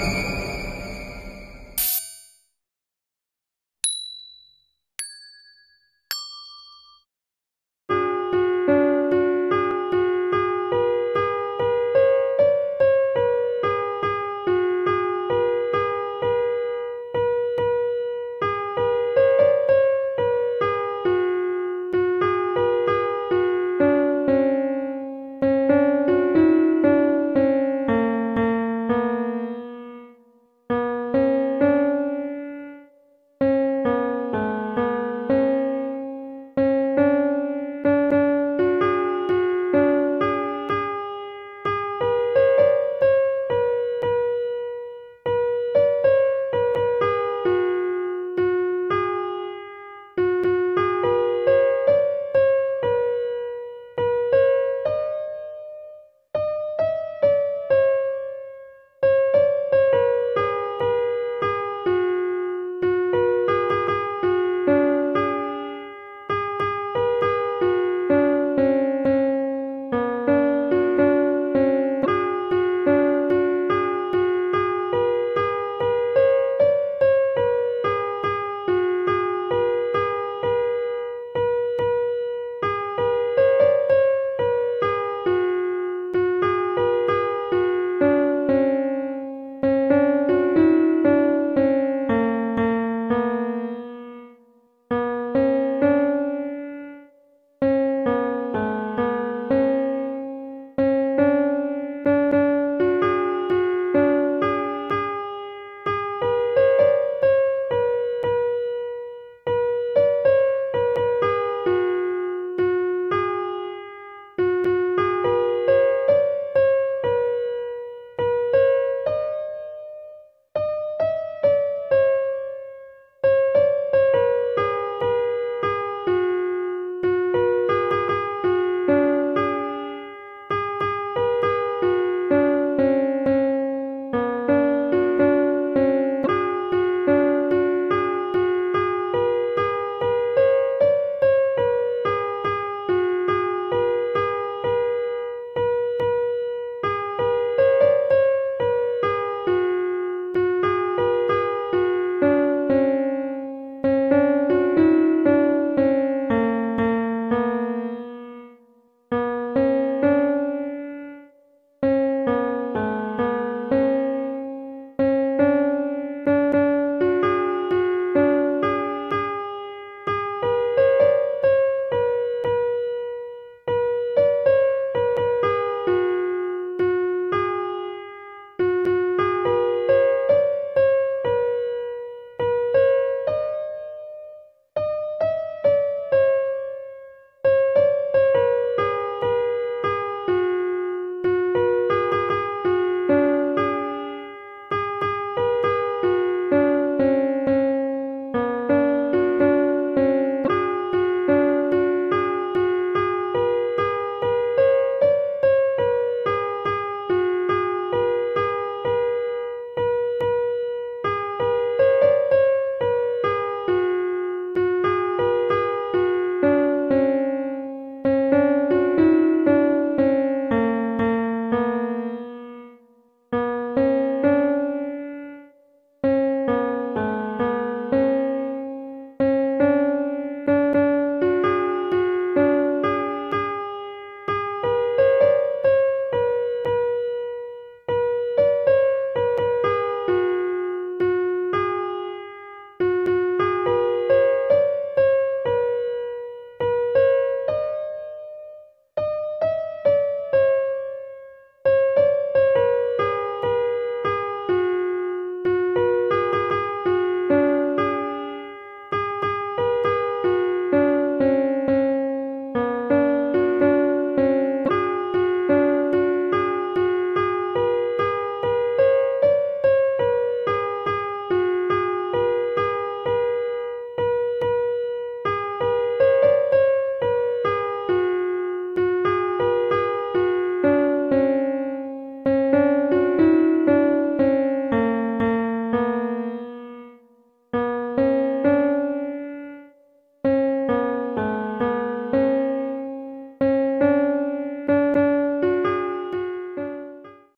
you